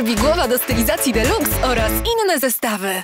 prawidłowa do stylizacji deluxe oraz inne zestawy.